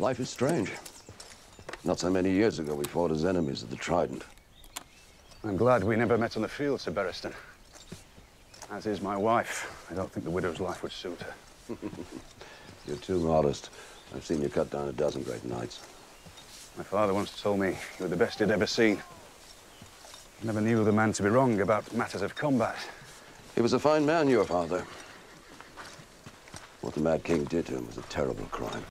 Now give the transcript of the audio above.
Life is strange. Not so many years ago, we fought as enemies of the Trident. I'm glad we never met on the field, Ser Barristan. As is my wife. I don't think the widow's life would suit her. You're too modest. I've seen you cut down a dozen great knights. My father once told me you were the best he'd ever seen. Never knew the man to be wrong about matters of combat. He was a fine man, your father. What the Mad King did to him was a terrible crime.